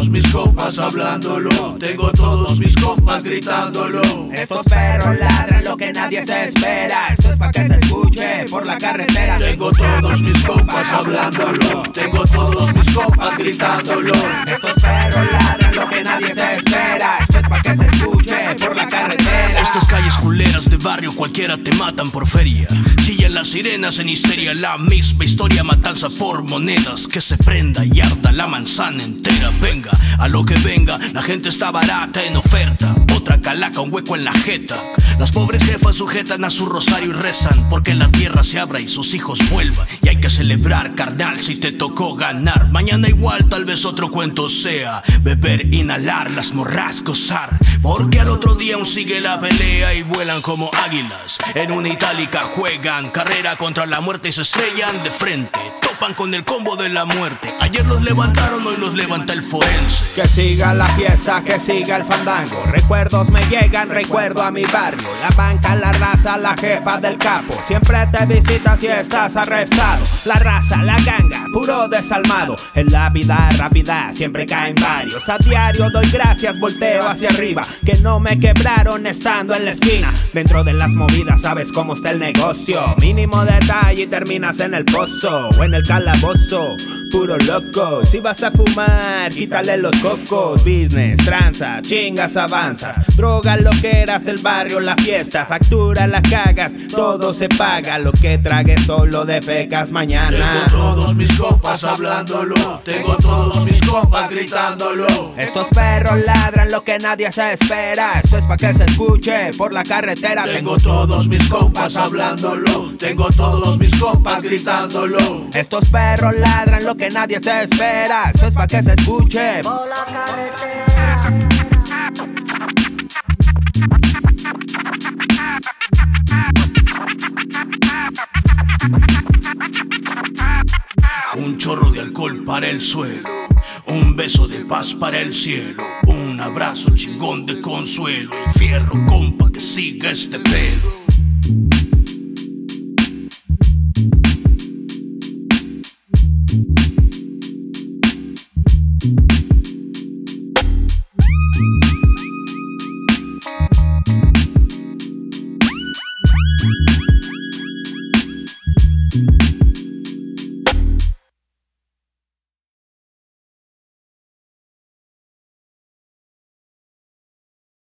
todos mis compas hablándolo. Tengo todos mis compas gritándolo. Estos perros ladran lo que nadie se espera. Esto es para que se escuche por la carretera. Tengo todos mis compas hablándolo. Tengo todos mis compas gritándolo. Estos perros ladran lo que nadie se espera. Esto es para que se escuche por la carretera. Estas calles culeras de barrio cualquiera te matan por feria. Sirenas en histeria, la misma historia, matanza por monedas. Que se prenda y arda la manzana entera. Venga, a lo que venga, la gente está barata en oferta. Otra calaca, un hueco en la jeta. Las pobres jefas sujetan a su rosario y rezan porque la tierra se abra y sus hijos vuelvan. Y hay que celebrar, carnal, si te tocó ganar. Mañana igual, tal vez otro cuento sea. Beber, inhalar, las morras gozar. Porque al otro día aún sigue la pelea y vuelan como águilas. En una itálica juegan carrera contra la muerte y se estrellan de frente. Con el combo de la muerte. Ayer los levantaron, hoy los levanta el forense. Que siga la fiesta, que siga el fandango. Recuerdos me llegan, recuerdo a mi barrio. La banca, la raza, la jefa del capo. Siempre te visitan si estás arrestado. La raza, la ganga, puro desalmado. En la vida rápida siempre caen varios. A diario doy gracias, volteo hacia arriba. Que no me quebraron estando en la esquina. Dentro de las movidas sabes cómo está el negocio. Mínimo detalle y terminas en el pozo o en el calabozo. Puro loco. Si vas a fumar, quítale los cocos. Business, tranzas, chingas, avanzas. Droga, lo que eras el barrio, la fiesta. Factura, la cagas, todo se paga. Lo que tragues solo de fecas mañana. Todos mis compas hablándolo. Tengo todos mis compas gritándolo. Estos perros ladran lo que nadie se espera. Esto es para que se escuche por la carretera. Tengo todos mis compas hablándolo. Tengo todos mis compas gritándolo. Estos perros ladran lo que nadie se espera. Esto es para que se escuche. por la carretera. Alcohol para el suelo, un beso de paz para el cielo, un abrazo chingón de consuelo, y fierro compa que siga este pelo.